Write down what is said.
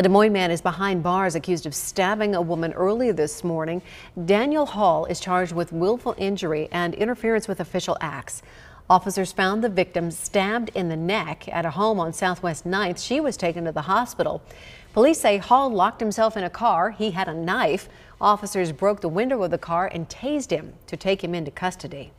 A Des Moines man is behind bars accused of stabbing a woman earlier this morning. Daniel Hall is charged with willful injury and interference with official acts. Officers found the victim stabbed in the neck at a home on Southwest 9th. She was taken to the hospital. Police say Hall locked himself in a car. He had a knife. Officers broke the window of the car and tased him to take him into custody.